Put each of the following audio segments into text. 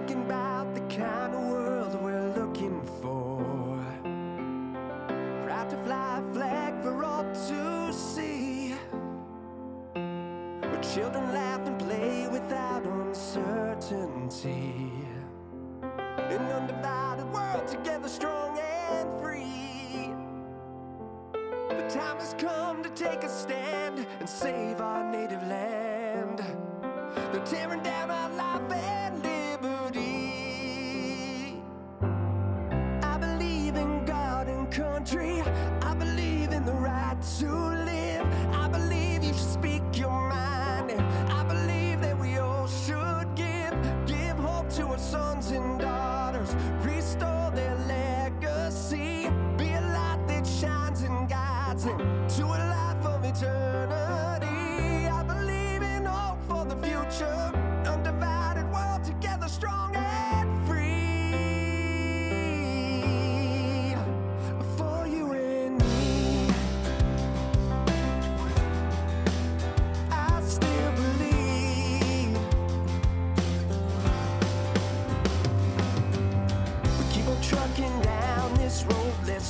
thinking about the kind of world we're looking for. Proud to fly a flag for all to see. Where children laugh and play without uncertainty. An undivided world together, strong and free. The time has come to take a stand and save our native land.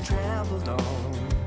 traveled on.